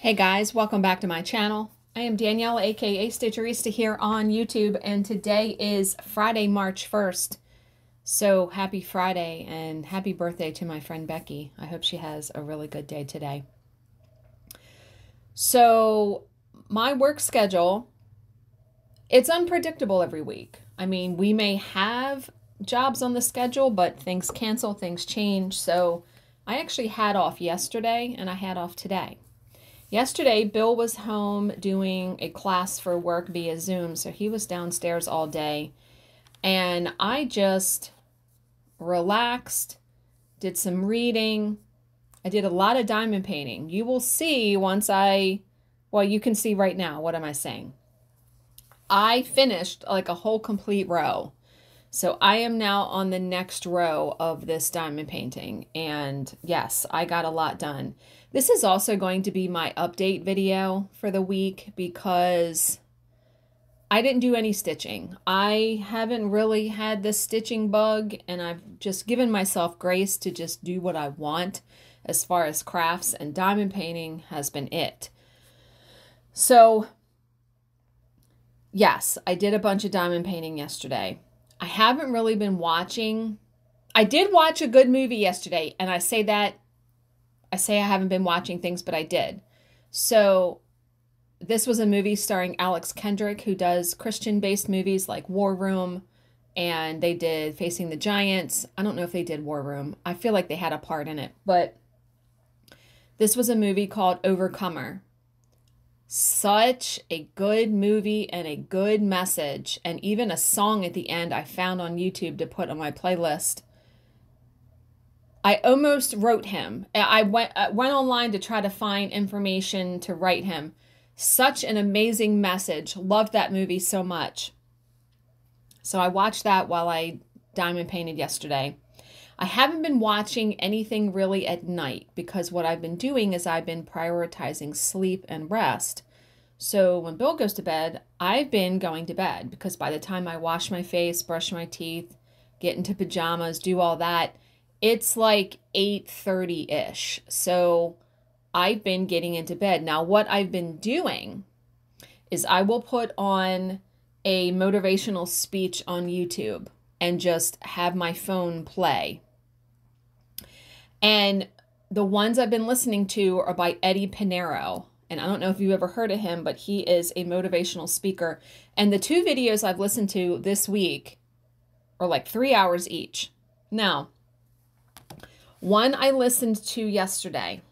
Hey guys, welcome back to my channel. I am Danielle, aka Stitcherista here on YouTube, and today is Friday, March 1st. So happy Friday and happy birthday to my friend Becky. I hope she has a really good day today. So, my work schedule, it's unpredictable every week. I mean, we may have jobs on the schedule, but things cancel, things change. So, I actually had off yesterday and I had off today. Yesterday, Bill was home doing a class for work via Zoom, so he was downstairs all day. And I just relaxed, did some reading. I did a lot of diamond painting. You will see once I, well, you can see right now. What am I saying? I finished like a whole complete row. So I am now on the next row of this diamond painting. And yes, I got a lot done. This is also going to be my update video for the week because I didn't do any stitching. I haven't really had the stitching bug and I've just given myself grace to just do what I want as far as crafts and diamond painting has been it. So yes, I did a bunch of diamond painting yesterday. I haven't really been watching. I did watch a good movie yesterday, and I say that I say I haven't been watching things, but I did. So this was a movie starring Alex Kendrick, who does Christian based movies like War Room, and they did Facing the Giants. I don't know if they did War Room. I feel like they had a part in it, but this was a movie called Overcomer such a good movie and a good message and even a song at the end I found on YouTube to put on my playlist. I almost wrote him. I went I went online to try to find information to write him. Such an amazing message. Loved that movie so much. So I watched that while I diamond painted yesterday. I haven't been watching anything really at night because what I've been doing is I've been prioritizing sleep and rest. So when Bill goes to bed, I've been going to bed because by the time I wash my face, brush my teeth, get into pajamas, do all that, it's like 8:30ish. So I've been getting into bed. Now what I've been doing is I will put on a motivational speech on YouTube and just have my phone play and the ones I've been listening to are by Eddie Pinero. And I don't know if you've ever heard of him, but he is a motivational speaker. And the two videos I've listened to this week are like three hours each. Now, one I listened to yesterday.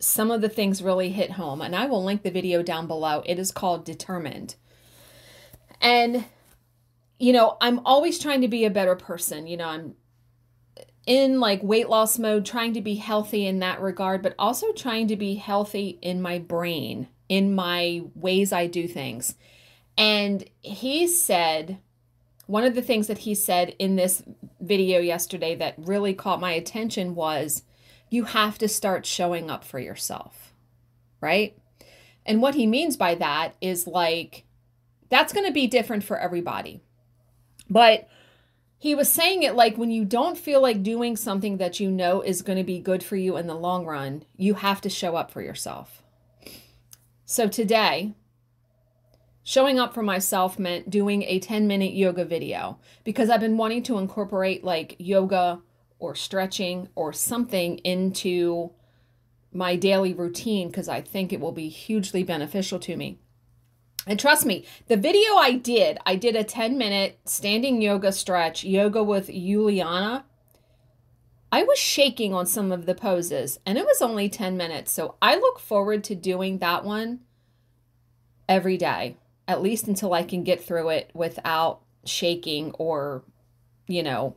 Some of the things really hit home, and I will link the video down below. It is called Determined. And, you know, I'm always trying to be a better person. You know, I'm in like weight loss mode, trying to be healthy in that regard, but also trying to be healthy in my brain, in my ways I do things. And he said, one of the things that he said in this video yesterday that really caught my attention was you have to start showing up for yourself, right? And what he means by that is like, that's going to be different for everybody. But he was saying it like when you don't feel like doing something that you know is going to be good for you in the long run, you have to show up for yourself. So today, showing up for myself meant doing a 10 minute yoga video because I've been wanting to incorporate like yoga or stretching or something into my daily routine because I think it will be hugely beneficial to me. And trust me, the video I did, I did a 10 minute standing yoga stretch, yoga with Juliana. I was shaking on some of the poses and it was only 10 minutes. So I look forward to doing that one every day, at least until I can get through it without shaking or, you know,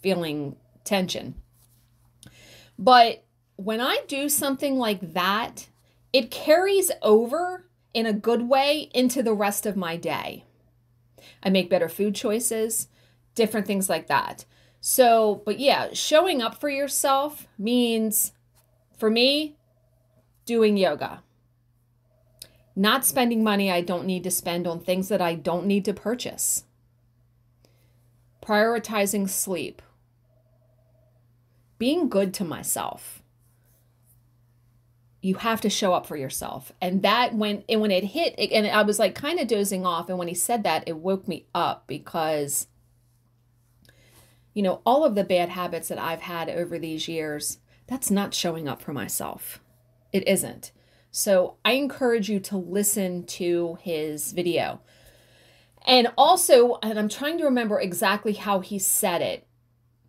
feeling tension. But when I do something like that, it carries over in a good way into the rest of my day. I make better food choices, different things like that. So, but yeah, showing up for yourself means for me, doing yoga. Not spending money I don't need to spend on things that I don't need to purchase. Prioritizing sleep. Being good to myself you have to show up for yourself. And that when and when it hit and I was like kind of dozing off and when he said that it woke me up because you know, all of the bad habits that I've had over these years, that's not showing up for myself. It isn't. So I encourage you to listen to his video. And also, and I'm trying to remember exactly how he said it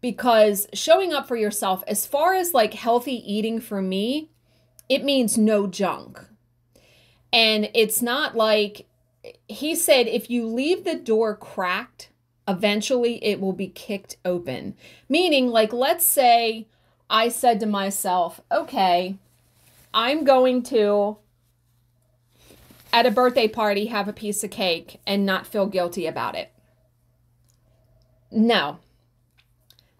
because showing up for yourself, as far as like healthy eating for me, it means no junk. And it's not like he said if you leave the door cracked, eventually it will be kicked open. Meaning, like, let's say I said to myself, okay, I'm going to, at a birthday party, have a piece of cake and not feel guilty about it. No.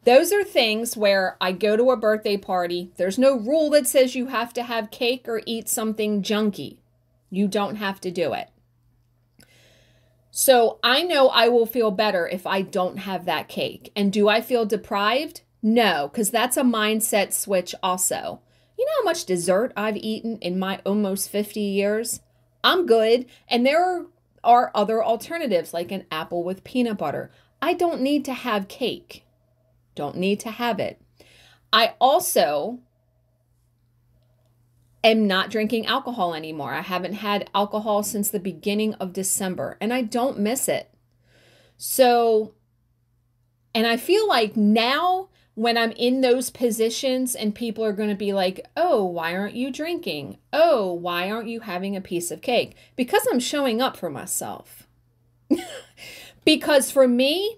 Those are things where I go to a birthday party. There's no rule that says you have to have cake or eat something junky. You don't have to do it. So I know I will feel better if I don't have that cake. And do I feel deprived? No, because that's a mindset switch also. You know how much dessert I've eaten in my almost 50 years? I'm good. And there are other alternatives like an apple with peanut butter. I don't need to have cake. Don't need to have it. I also am not drinking alcohol anymore. I haven't had alcohol since the beginning of December and I don't miss it. So, and I feel like now when I'm in those positions and people are going to be like, oh, why aren't you drinking? Oh, why aren't you having a piece of cake? Because I'm showing up for myself. because for me,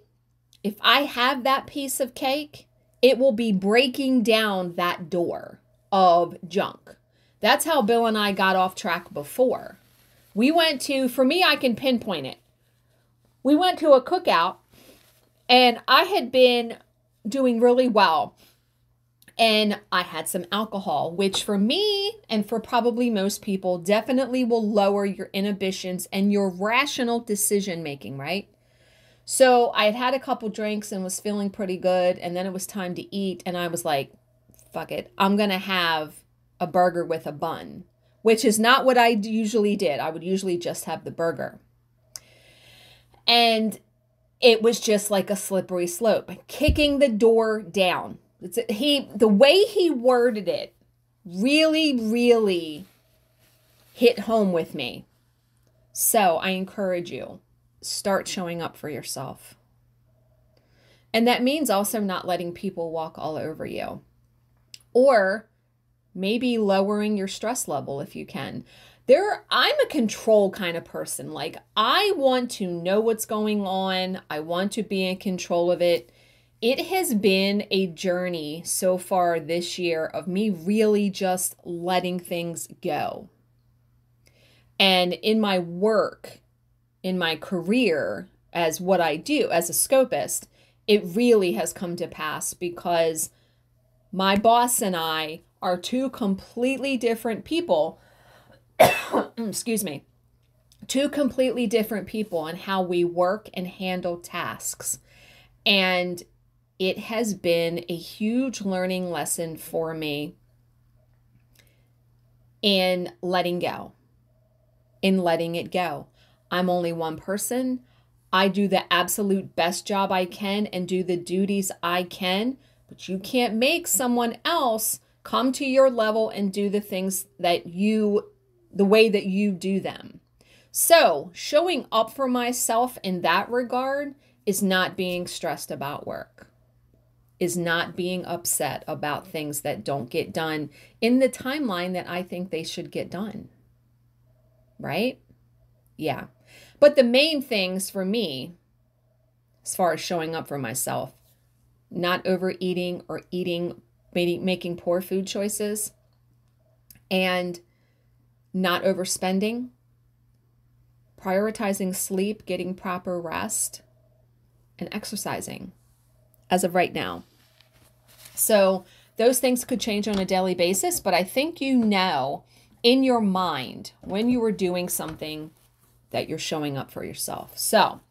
if I have that piece of cake, it will be breaking down that door of junk. That's how Bill and I got off track before. We went to, for me, I can pinpoint it. We went to a cookout and I had been doing really well. And I had some alcohol, which for me and for probably most people definitely will lower your inhibitions and your rational decision making, right? So I had had a couple drinks and was feeling pretty good. And then it was time to eat. And I was like, fuck it. I'm going to have a burger with a bun, which is not what I usually did. I would usually just have the burger. And it was just like a slippery slope, kicking the door down. It's, he the way he worded it really really hit home with me. So, I encourage you start showing up for yourself. And that means also not letting people walk all over you. Or maybe lowering your stress level if you can there I'm a control kind of person. Like I want to know what's going on. I want to be in control of it. It has been a journey so far this year of me really just letting things go. And in my work, in my career as what I do as a scopist, it really has come to pass because my boss and I are two completely different people excuse me, two completely different people on how we work and handle tasks. And it has been a huge learning lesson for me in letting go, in letting it go. I'm only one person. I do the absolute best job I can and do the duties I can, but you can't make someone else come to your level and do the things that you the way that you do them. So, showing up for myself in that regard is not being stressed about work, is not being upset about things that don't get done in the timeline that I think they should get done. Right? Yeah. But the main things for me, as far as showing up for myself, not overeating or eating, making poor food choices, and not overspending, prioritizing sleep, getting proper rest, and exercising as of right now. So, those things could change on a daily basis, but I think you know in your mind when you are doing something that you're showing up for yourself. So,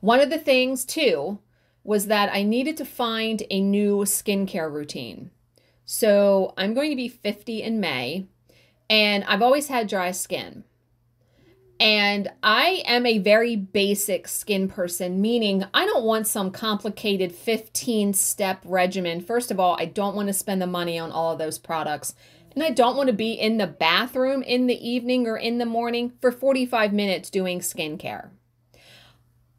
one of the things too was that I needed to find a new skincare routine. So I'm going to be 50 in May, and I've always had dry skin. And I am a very basic skin person, meaning I don't want some complicated 15 step regimen. First of all, I don't want to spend the money on all of those products. And I don't want to be in the bathroom in the evening or in the morning for 45 minutes doing skincare.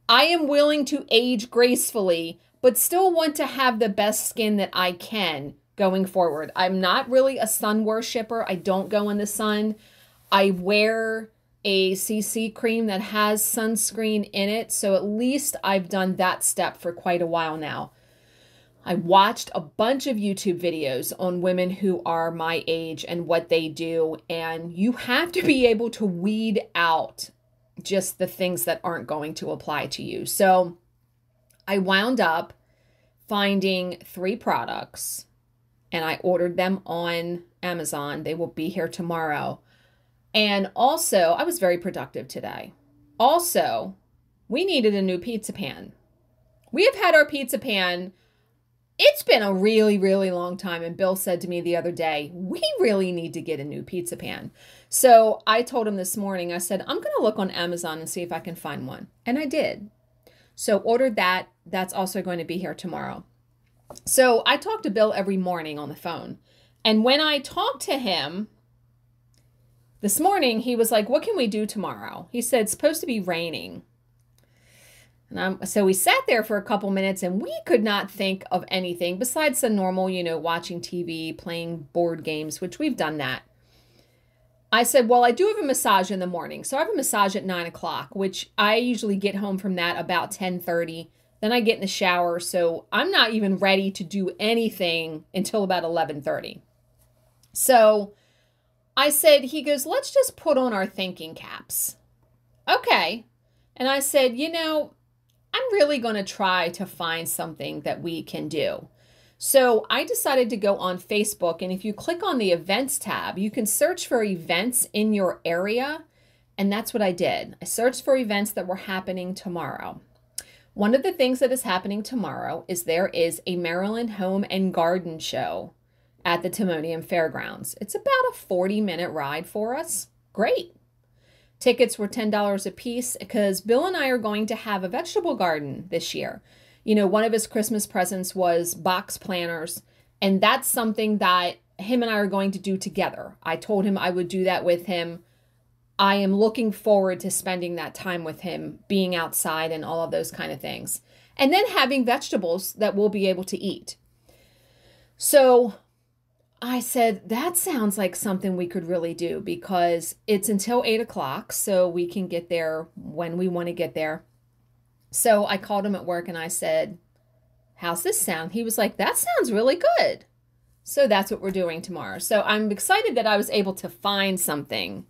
I am willing to age gracefully, but still want to have the best skin that I can going forward. I'm not really a sun worshiper. I don't go in the sun. I wear a CC cream that has sunscreen in it. So at least I've done that step for quite a while now. I watched a bunch of YouTube videos on women who are my age and what they do. And you have to be able to weed out just the things that aren't going to apply to you. So I wound up finding three products and I ordered them on Amazon. They will be here tomorrow. And also, I was very productive today. Also, we needed a new pizza pan. We have had our pizza pan. It's been a really, really long time. And Bill said to me the other day, we really need to get a new pizza pan. So I told him this morning, I said, I'm going to look on Amazon and see if I can find one. And I did. So ordered that. That's also going to be here tomorrow. So I talk to Bill every morning on the phone. And when I talked to him, this morning, he was like, What can we do tomorrow? He said, It's supposed to be raining. And I'm, so we sat there for a couple minutes and we could not think of anything besides the normal, you know, watching TV, playing board games, which we've done that. I said, Well, I do have a massage in the morning. So I have a massage at nine o'clock, which I usually get home from that about 10 30. Then I get in the shower. So I'm not even ready to do anything until about 11:30. So I said, he goes, let's just put on our thinking caps. Okay. And I said, you know, I'm really going to try to find something that we can do. So I decided to go on Facebook. And if you click on the events tab, you can search for events in your area. And that's what I did. I searched for events that were happening tomorrow. One of the things that is happening tomorrow is there is a Maryland Home and Garden Show at the Timonium Fairgrounds. It's about a 40 minute ride for us. Great. Tickets were $10 a piece because Bill and I are going to have a vegetable garden this year. You know, one of his Christmas presents was box planters, and that's something that him and I are going to do together. I told him I would do that with him. I am looking forward to spending that time with him, being outside and all of those kind of things. And then having vegetables that we'll be able to eat. So I said, that sounds like something we could really do because it's until eight o'clock, so we can get there when we want to get there. So I called him at work and I said, How's this sound? He was like, That sounds really good. So that's what we're doing tomorrow. So I'm excited that I was able to find something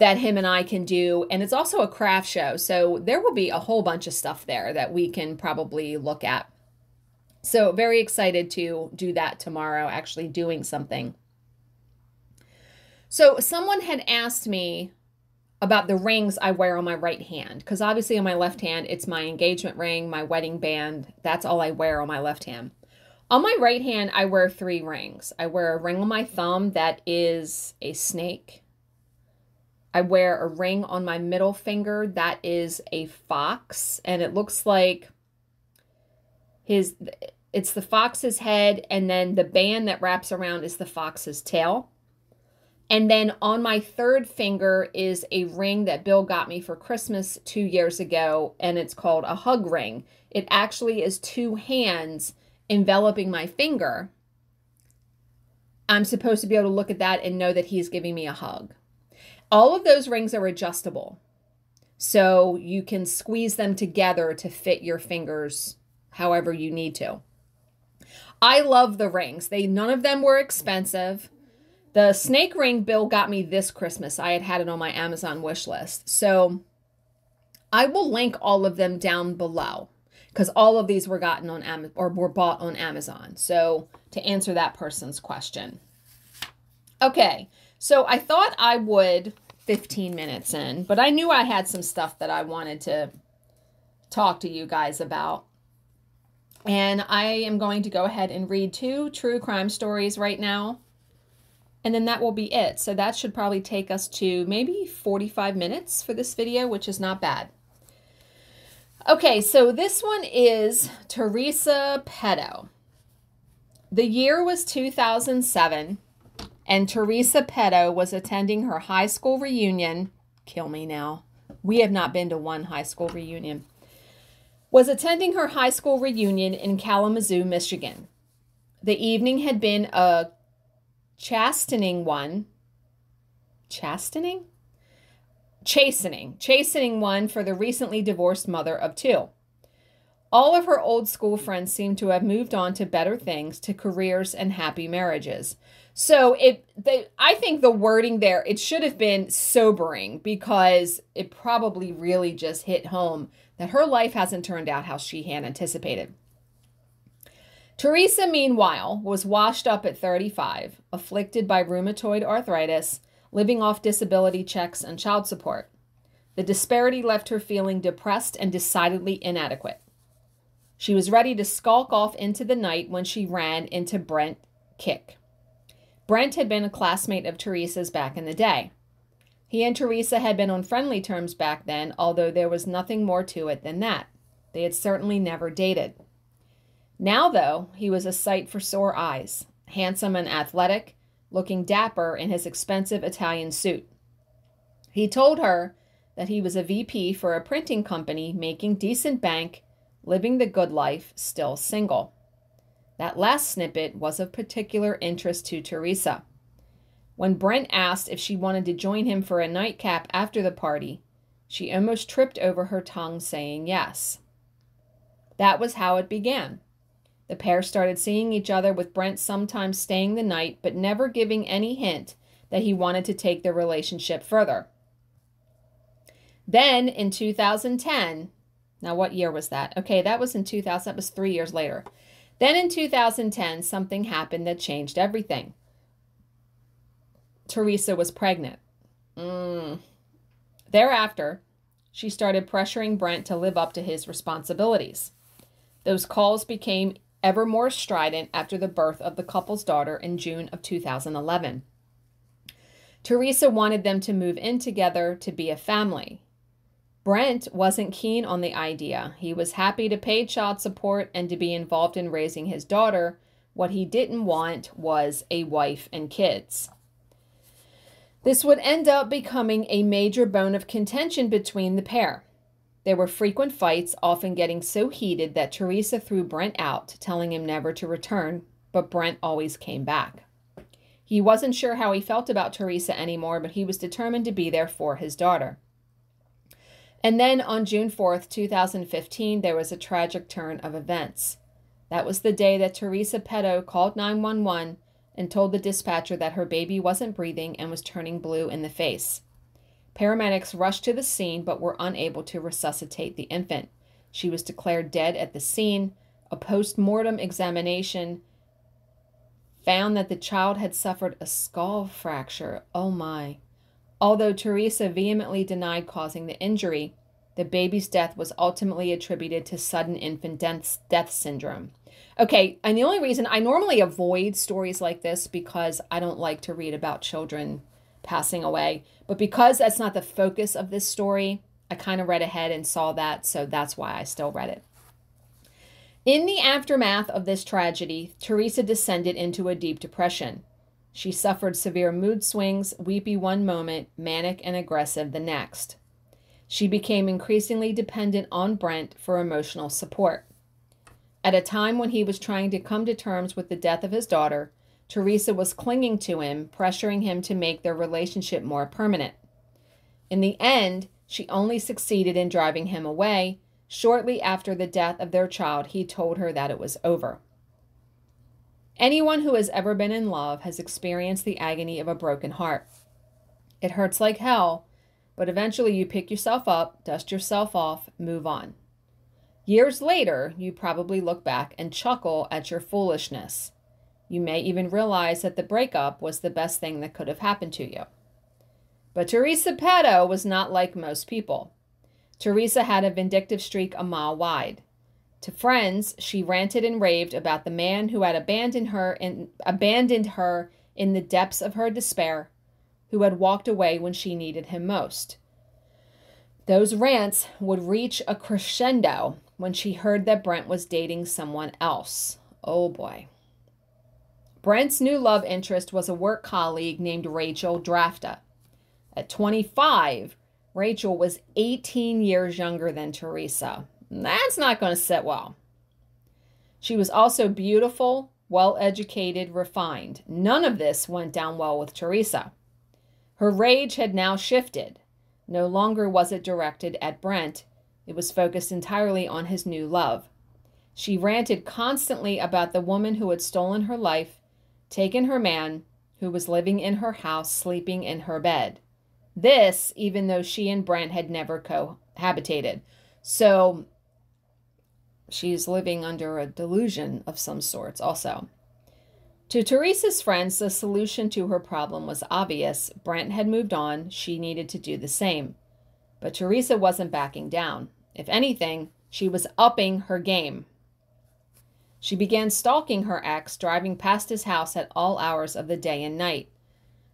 that him and I can do. And it's also a craft show. So there will be a whole bunch of stuff there that we can probably look at. So, very excited to do that tomorrow, actually doing something. So, someone had asked me about the rings I wear on my right hand, because obviously on my left hand, it's my engagement ring, my wedding band. That's all I wear on my left hand. On my right hand, I wear three rings. I wear a ring on my thumb that is a snake. I wear a ring on my middle finger that is a fox, and it looks like his it's the fox's head and then the band that wraps around is the fox's tail. And then on my third finger is a ring that bill got me for christmas two years ago and it's called a hug ring. It actually is two hands enveloping my finger. I'm supposed to be able to look at that and know that he's giving me a hug all of those rings are adjustable so you can squeeze them together to fit your fingers however you need to. I love the rings. They none of them were expensive. The snake ring Bill got me this Christmas. I had had it on my Amazon wish list. So I will link all of them down below because all of these were gotten on Am- or were bought on Amazon. So to answer that person's question. Okay. So I thought I would 15 minutes in, but I knew I had some stuff that I wanted to talk to you guys about. And I am going to go ahead and read two true crime stories right now. And then that will be it. So that should probably take us to maybe 45 minutes for this video, which is not bad. Okay, so this one is Teresa Petto. The year was 2007, and Teresa Petto was attending her high school reunion. Kill me now. We have not been to one high school reunion. Was attending her high school reunion in Kalamazoo, Michigan. The evening had been a chastening one. Chastening? chastening, chastening one for the recently divorced mother of two. All of her old school friends seemed to have moved on to better things, to careers and happy marriages. So it I think the wording there it should have been sobering because it probably really just hit home that her life hasn't turned out how she had anticipated. Teresa, meanwhile, was washed up at 35, afflicted by rheumatoid arthritis living off disability checks and child support. The disparity left her feeling depressed and decidedly inadequate. She was ready to skulk off into the night when she ran into Brent Kick. Brent had been a classmate of Teresa's back in the day. He and Teresa had been on friendly terms back then, although there was nothing more to it than that. They had certainly never dated. Now, though, he was a sight for sore eyes, handsome and athletic, looking dapper in his expensive Italian suit. He told her that he was a VP for a printing company making decent bank, living the good life, still single. That last snippet was of particular interest to Teresa. When Brent asked if she wanted to join him for a nightcap after the party, she almost tripped over her tongue saying yes. That was how it began. The pair started seeing each other, with Brent sometimes staying the night, but never giving any hint that he wanted to take their relationship further. Then in 2010, now what year was that? Okay, that was in 2000, that was three years later. Then in 2010, something happened that changed everything. Teresa was pregnant. Mm. Thereafter, she started pressuring Brent to live up to his responsibilities. Those calls became ever more strident after the birth of the couple's daughter in June of 2011. Teresa wanted them to move in together to be a family. Brent wasn't keen on the idea. He was happy to pay child support and to be involved in raising his daughter. What he didn't want was a wife and kids. This would end up becoming a major bone of contention between the pair. There were frequent fights, often getting so heated that Teresa threw Brent out, telling him never to return, but Brent always came back. He wasn't sure how he felt about Teresa anymore, but he was determined to be there for his daughter. And then on June 4th, 2015, there was a tragic turn of events. That was the day that Teresa Petto called 911 and told the dispatcher that her baby wasn't breathing and was turning blue in the face. Paramedics rushed to the scene but were unable to resuscitate the infant. She was declared dead at the scene. A post mortem examination found that the child had suffered a skull fracture. Oh my. Although Teresa vehemently denied causing the injury, the baby's death was ultimately attributed to sudden infant death, death syndrome. Okay, and the only reason I normally avoid stories like this because I don't like to read about children passing away. But because that's not the focus of this story, I kind of read ahead and saw that, so that's why I still read it. In the aftermath of this tragedy, Teresa descended into a deep depression. She suffered severe mood swings, weepy one moment, manic and aggressive the next. She became increasingly dependent on Brent for emotional support. At a time when he was trying to come to terms with the death of his daughter, Teresa was clinging to him, pressuring him to make their relationship more permanent. In the end, she only succeeded in driving him away. Shortly after the death of their child, he told her that it was over. Anyone who has ever been in love has experienced the agony of a broken heart. It hurts like hell, but eventually you pick yourself up, dust yourself off, move on. Years later, you probably look back and chuckle at your foolishness. You may even realize that the breakup was the best thing that could have happened to you. But Teresa Petto was not like most people. Teresa had a vindictive streak a mile wide. To friends, she ranted and raved about the man who had abandoned her and abandoned her in the depths of her despair, who had walked away when she needed him most. Those rants would reach a crescendo when she heard that Brent was dating someone else. Oh boy. Brent's new love interest was a work colleague named Rachel Drafta. At 25, Rachel was 18 years younger than Teresa. That's not going to sit well. She was also beautiful, well educated, refined. None of this went down well with Teresa. Her rage had now shifted. No longer was it directed at Brent, it was focused entirely on his new love. She ranted constantly about the woman who had stolen her life, taken her man, who was living in her house, sleeping in her bed. This, even though she and Brent had never cohabitated. So she's living under a delusion of some sorts, also. To Teresa's friends, the solution to her problem was obvious. Brent had moved on. She needed to do the same. But Teresa wasn't backing down. If anything, she was upping her game. She began stalking her ex, driving past his house at all hours of the day and night.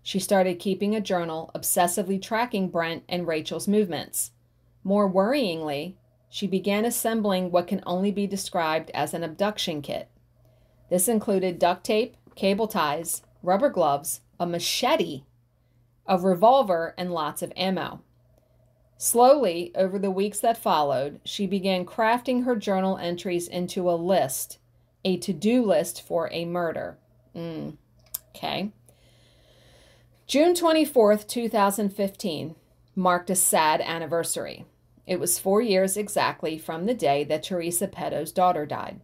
She started keeping a journal, obsessively tracking Brent and Rachel's movements. More worryingly, she began assembling what can only be described as an abduction kit. This included duct tape, cable ties, rubber gloves, a machete, a revolver, and lots of ammo. Slowly, over the weeks that followed, she began crafting her journal entries into a list, a to do list for a murder. Mm, okay. June 24th, 2015, marked a sad anniversary. It was four years exactly from the day that Teresa Petto's daughter died.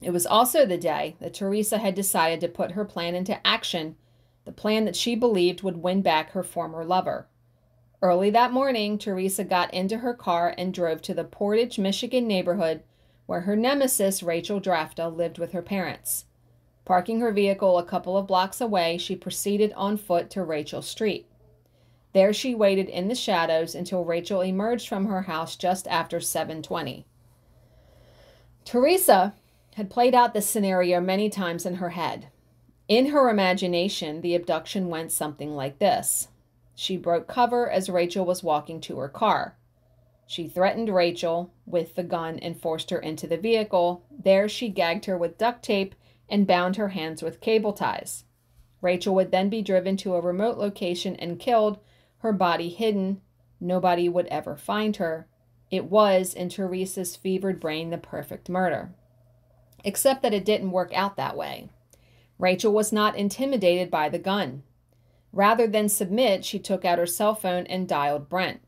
It was also the day that Teresa had decided to put her plan into action, the plan that she believed would win back her former lover. Early that morning, Teresa got into her car and drove to the Portage, Michigan neighborhood where her nemesis, Rachel Drafta, lived with her parents. Parking her vehicle a couple of blocks away, she proceeded on foot to Rachel Street. There she waited in the shadows until Rachel emerged from her house just after 7:20. Teresa had played out this scenario many times in her head. In her imagination, the abduction went something like this. She broke cover as Rachel was walking to her car. She threatened Rachel with the gun and forced her into the vehicle. There, she gagged her with duct tape and bound her hands with cable ties. Rachel would then be driven to a remote location and killed her body hidden. Nobody would ever find her. It was, in Teresa's fevered brain, the perfect murder. Except that it didn't work out that way. Rachel was not intimidated by the gun. Rather than submit, she took out her cell phone and dialed Brent.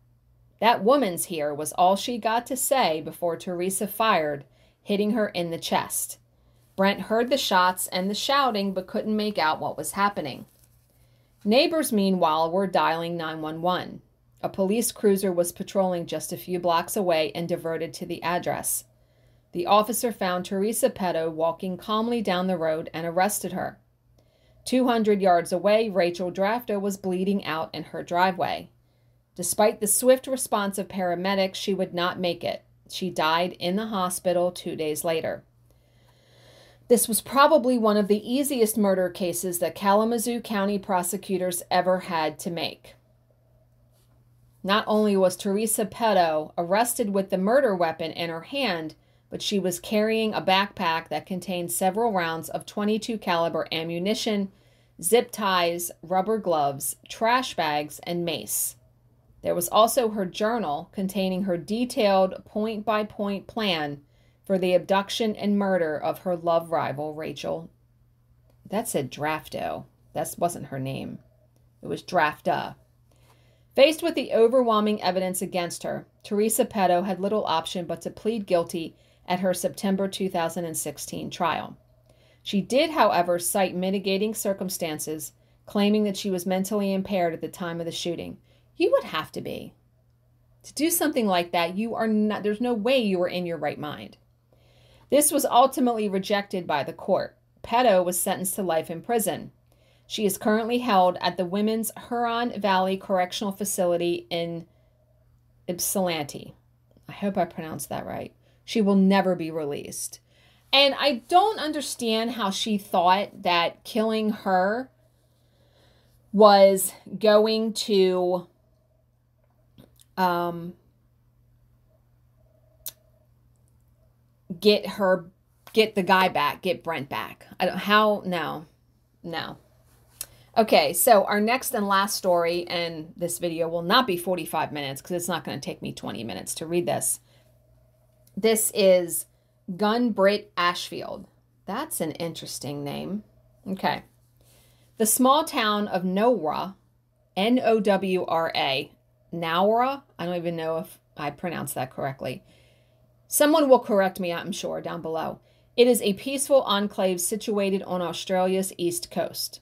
That woman's here was all she got to say before Teresa fired, hitting her in the chest. Brent heard the shots and the shouting but couldn't make out what was happening. Neighbors, meanwhile, were dialing 911. A police cruiser was patrolling just a few blocks away and diverted to the address. The officer found Teresa Petto walking calmly down the road and arrested her. 200 yards away, Rachel Drafto was bleeding out in her driveway. Despite the swift response of paramedics, she would not make it. She died in the hospital two days later. This was probably one of the easiest murder cases that Kalamazoo County prosecutors ever had to make. Not only was Teresa Petto arrested with the murder weapon in her hand, but she was carrying a backpack that contained several rounds of 22 caliber ammunition, zip ties, rubber gloves, trash bags, and mace. There was also her journal containing her detailed point by point plan for the abduction and murder of her love rival, Rachel. That said Drafto. That wasn't her name. It was Drafta. Faced with the overwhelming evidence against her, Teresa Petto had little option but to plead guilty at her September 2016 trial. She did, however, cite mitigating circumstances, claiming that she was mentally impaired at the time of the shooting. You would have to be. To do something like that, you are not, there's no way you were in your right mind. This was ultimately rejected by the court. Petto was sentenced to life in prison. She is currently held at the Women's Huron Valley Correctional Facility in Ypsilanti. I hope I pronounced that right. She will never be released. And I don't understand how she thought that killing her was going to um, get her get the guy back, get Brent back. I don't how no. No. Okay, so our next and last story, and this video will not be 45 minutes because it's not going to take me 20 minutes to read this. This is Gun Britt Ashfield. That's an interesting name. Okay. The small town of Nowra, N O W R A, Nowra, I don't even know if I pronounced that correctly. Someone will correct me, I'm sure, down below. It is a peaceful enclave situated on Australia's east coast.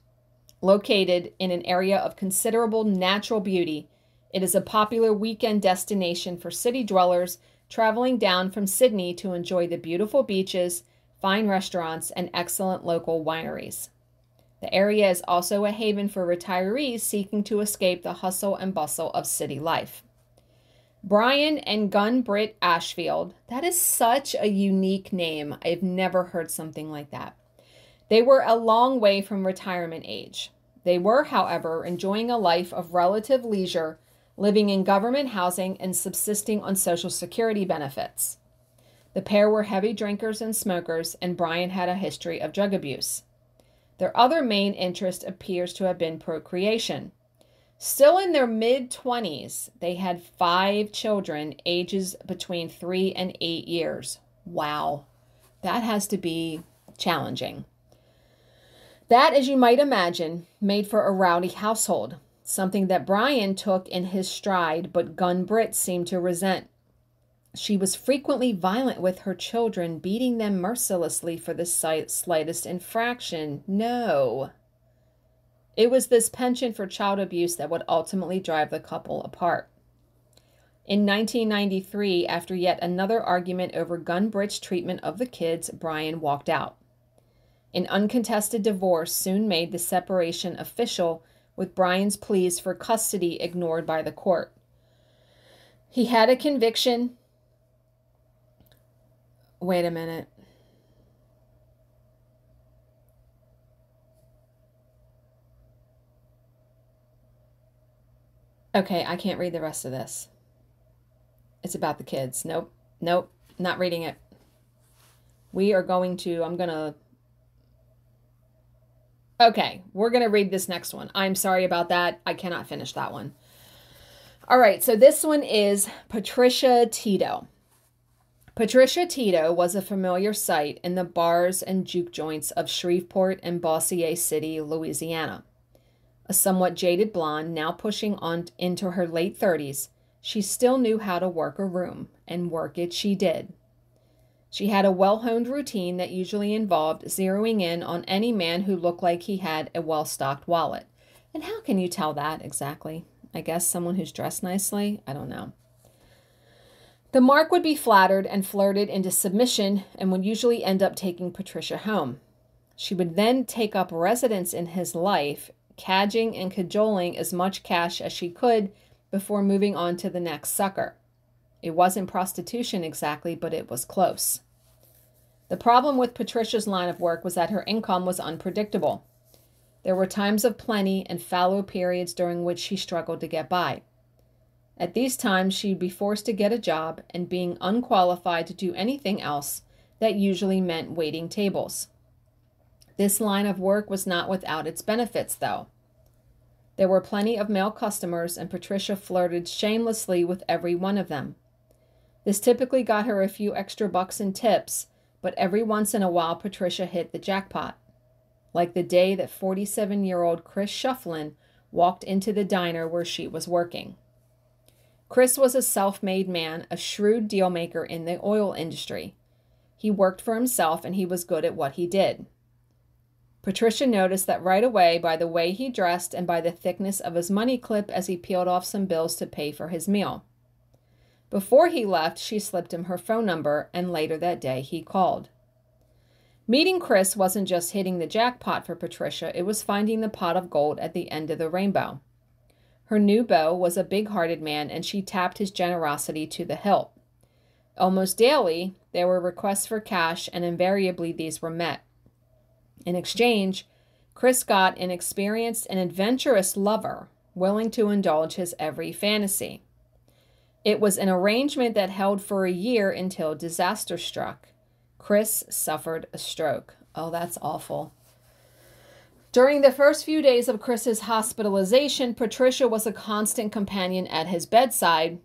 Located in an area of considerable natural beauty, it is a popular weekend destination for city dwellers traveling down from Sydney to enjoy the beautiful beaches, fine restaurants, and excellent local wineries. The area is also a haven for retirees seeking to escape the hustle and bustle of city life. Brian and Gun Britt Ashfield. That is such a unique name. I've never heard something like that. They were a long way from retirement age. They were, however, enjoying a life of relative leisure, living in government housing and subsisting on Social Security benefits. The pair were heavy drinkers and smokers, and Brian had a history of drug abuse. Their other main interest appears to have been procreation. Still in their mid 20s, they had five children, ages between three and eight years. Wow, that has to be challenging. That, as you might imagine, made for a rowdy household, something that Brian took in his stride, but Gun Britt seemed to resent. She was frequently violent with her children, beating them mercilessly for the slightest infraction. No. It was this penchant for child abuse that would ultimately drive the couple apart. In 1993, after yet another argument over Gun Britt's treatment of the kids, Brian walked out. An uncontested divorce soon made the separation official, with Brian's pleas for custody ignored by the court. He had a conviction. Wait a minute. Okay, I can't read the rest of this. It's about the kids. Nope. Nope. Not reading it. We are going to, I'm going to. Okay, we're going to read this next one. I'm sorry about that. I cannot finish that one. All right, so this one is Patricia Tito. Patricia Tito was a familiar sight in the bars and juke joints of Shreveport and Bossier City, Louisiana. A somewhat jaded blonde, now pushing on into her late 30s, she still knew how to work a room, and work it she did. She had a well honed routine that usually involved zeroing in on any man who looked like he had a well stocked wallet. And how can you tell that exactly? I guess someone who's dressed nicely? I don't know. The mark would be flattered and flirted into submission and would usually end up taking Patricia home. She would then take up residence in his life cadging and cajoling as much cash as she could before moving on to the next sucker. It wasn't prostitution exactly, but it was close. The problem with Patricia's line of work was that her income was unpredictable. There were times of plenty and fallow periods during which she struggled to get by. At these times, she'd be forced to get a job, and being unqualified to do anything else, that usually meant waiting tables. This line of work was not without its benefits, though. There were plenty of male customers, and Patricia flirted shamelessly with every one of them. This typically got her a few extra bucks in tips, but every once in a while Patricia hit the jackpot. Like the day that 47 year old Chris Shufflin walked into the diner where she was working. Chris was a self made man, a shrewd dealmaker in the oil industry. He worked for himself and he was good at what he did. Patricia noticed that right away by the way he dressed and by the thickness of his money clip as he peeled off some bills to pay for his meal. Before he left, she slipped him her phone number, and later that day he called. Meeting Chris wasn't just hitting the jackpot for Patricia, it was finding the pot of gold at the end of the rainbow. Her new beau was a big hearted man, and she tapped his generosity to the hilt. Almost daily, there were requests for cash, and invariably these were met. In exchange, Chris got an experienced and adventurous lover willing to indulge his every fantasy. It was an arrangement that held for a year until disaster struck. Chris suffered a stroke. Oh, that's awful. During the first few days of Chris's hospitalization, Patricia was a constant companion at his bedside,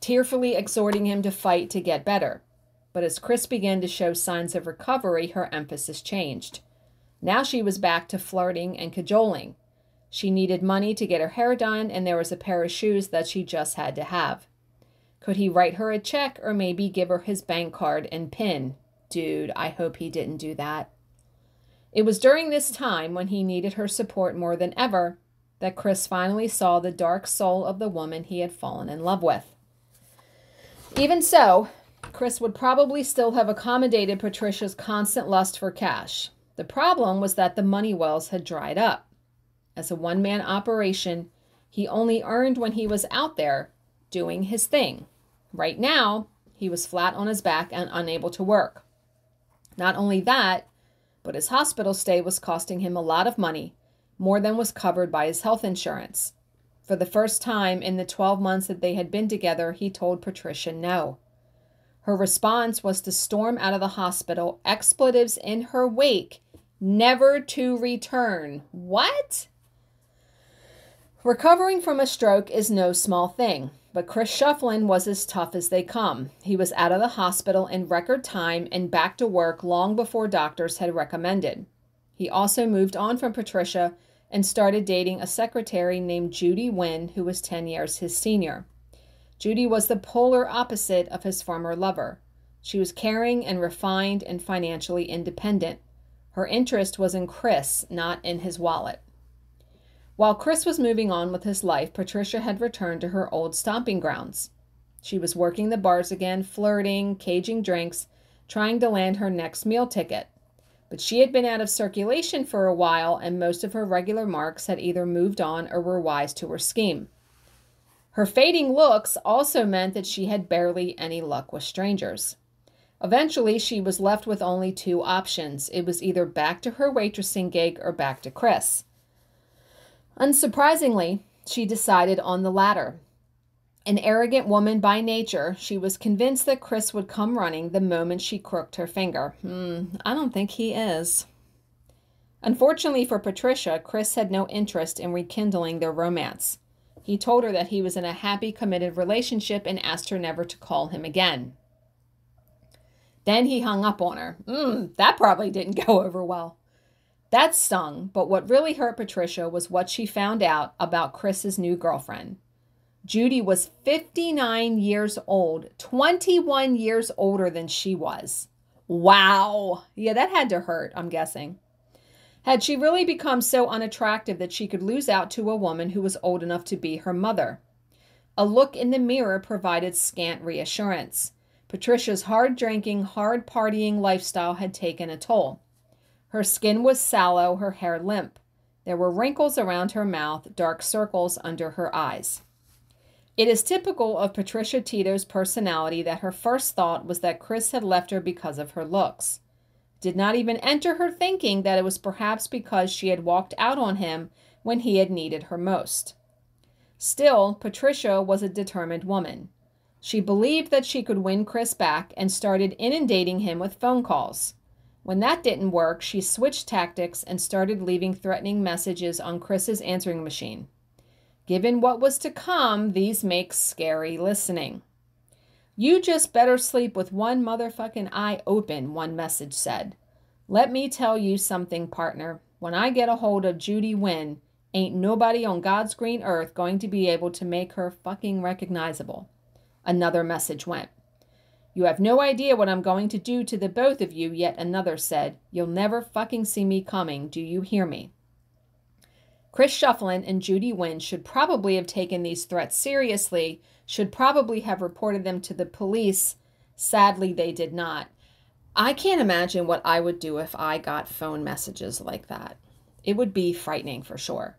tearfully exhorting him to fight to get better. But as Chris began to show signs of recovery, her emphasis changed. Now she was back to flirting and cajoling. She needed money to get her hair done, and there was a pair of shoes that she just had to have. Could he write her a check or maybe give her his bank card and PIN? Dude, I hope he didn't do that. It was during this time, when he needed her support more than ever, that Chris finally saw the dark soul of the woman he had fallen in love with. Even so, Chris would probably still have accommodated Patricia's constant lust for cash. The problem was that the money wells had dried up. As a one man operation, he only earned when he was out there doing his thing. Right now, he was flat on his back and unable to work. Not only that, but his hospital stay was costing him a lot of money, more than was covered by his health insurance. For the first time in the 12 months that they had been together, he told Patricia no. Her response was to storm out of the hospital, expletives in her wake, never to return. What? Recovering from a stroke is no small thing, but Chris Shufflin was as tough as they come. He was out of the hospital in record time and back to work long before doctors had recommended. He also moved on from Patricia and started dating a secretary named Judy Wynn, who was 10 years his senior. Judy was the polar opposite of his former lover. She was caring and refined and financially independent. Her interest was in Chris, not in his wallet. While Chris was moving on with his life, Patricia had returned to her old stomping grounds. She was working the bars again, flirting, caging drinks, trying to land her next meal ticket. But she had been out of circulation for a while, and most of her regular marks had either moved on or were wise to her scheme. Her fading looks also meant that she had barely any luck with strangers. Eventually, she was left with only two options. It was either back to her waitressing gig or back to Chris. Unsurprisingly, she decided on the latter. An arrogant woman by nature, she was convinced that Chris would come running the moment she crooked her finger. Hmm, I don't think he is. Unfortunately for Patricia, Chris had no interest in rekindling their romance. He told her that he was in a happy, committed relationship and asked her never to call him again. Then he hung up on her. Mm, that probably didn't go over well. That stung, but what really hurt Patricia was what she found out about Chris's new girlfriend. Judy was 59 years old, 21 years older than she was. Wow. Yeah, that had to hurt, I'm guessing. Had she really become so unattractive that she could lose out to a woman who was old enough to be her mother? A look in the mirror provided scant reassurance. Patricia's hard drinking, hard partying lifestyle had taken a toll. Her skin was sallow, her hair limp. There were wrinkles around her mouth, dark circles under her eyes. It is typical of Patricia Petto's personality that her first thought was that Chris had left her because of her looks. Did not even enter her thinking that it was perhaps because she had walked out on him when he had needed her most. Still, Patricia was a determined woman. She believed that she could win Chris back and started inundating him with phone calls. When that didn't work, she switched tactics and started leaving threatening messages on Chris's answering machine. Given what was to come, these make scary listening. You just better sleep with one motherfucking eye open, one message said. Let me tell you something, partner. When I get a hold of Judy Wynn, ain't nobody on God's green earth going to be able to make her fucking recognizable. Another message went. You have no idea what I'm going to do to the both of you, yet another said. You'll never fucking see me coming. Do you hear me? Chris Shufflin and Judy Wynn should probably have taken these threats seriously, should probably have reported them to the police. Sadly, they did not. I can't imagine what I would do if I got phone messages like that. It would be frightening for sure.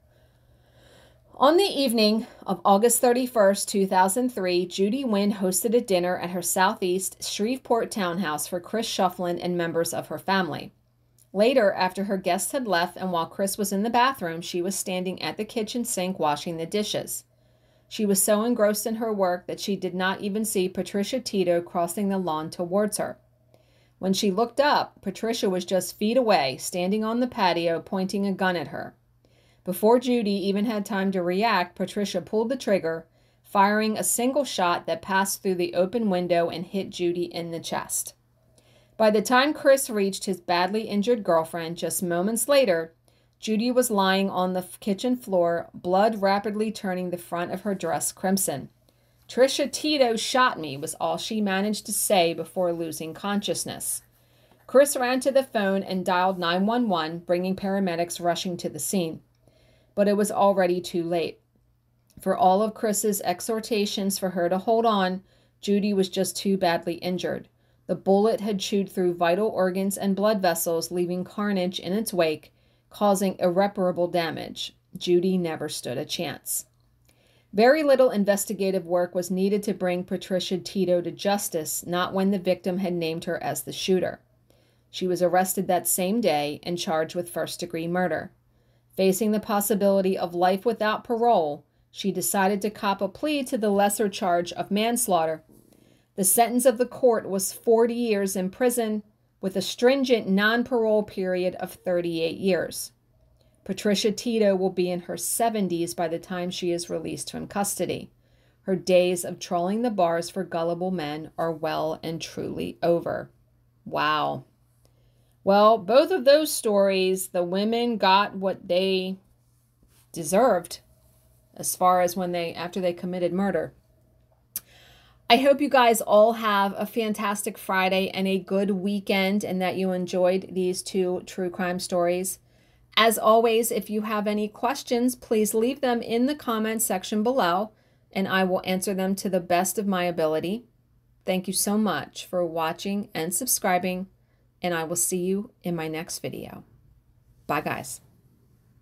On the evening of August 31st, 2003, Judy Wynn hosted a dinner at her Southeast Shreveport townhouse for Chris Shufflin and members of her family. Later, after her guests had left and while Chris was in the bathroom, she was standing at the kitchen sink washing the dishes. She was so engrossed in her work that she did not even see Patricia Petto crossing the lawn towards her. When she looked up, Patricia was just feet away, standing on the patio, pointing a gun at her. Before Judy even had time to react, Patricia pulled the trigger, firing a single shot that passed through the open window and hit Judy in the chest. By the time Chris reached his badly injured girlfriend just moments later, Judy was lying on the kitchen floor, blood rapidly turning the front of her dress crimson. Trisha Petto shot me, was all she managed to say before losing consciousness. Chris ran to the phone and dialed 911, bringing paramedics rushing to the scene but it was already too late. For all of Chris's exhortations for her to hold on, Judy was just too badly injured. The bullet had chewed through vital organs and blood vessels, leaving carnage in its wake, causing irreparable damage. Judy never stood a chance. Very little investigative work was needed to bring Patricia Petto to justice, not when the victim had named her as the shooter. She was arrested that same day and charged with first degree murder. Facing the possibility of life without parole, she decided to cop a plea to the lesser charge of manslaughter. The sentence of the court was 40 years in prison with a stringent non parole period of 38 years. Patricia Petto will be in her 70s by the time she is released from custody. Her days of trolling the bars for gullible men are well and truly over. Wow. Well, both of those stories, the women got what they deserved as far as when they after they committed murder. I hope you guys all have a fantastic Friday and a good weekend and that you enjoyed these two true crime stories. As always, if you have any questions, please leave them in the comments section below and I will answer them to the best of my ability. Thank you so much for watching and subscribing and I will see you in my next video. Bye, guys.